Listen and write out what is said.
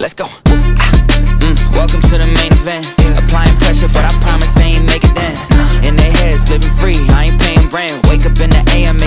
Let's go. Ah. Mm, welcome to the main event. Applying pressure, but I promise I ain't make it then. In their heads, living free. I ain't paying rent. Wake up in the AM.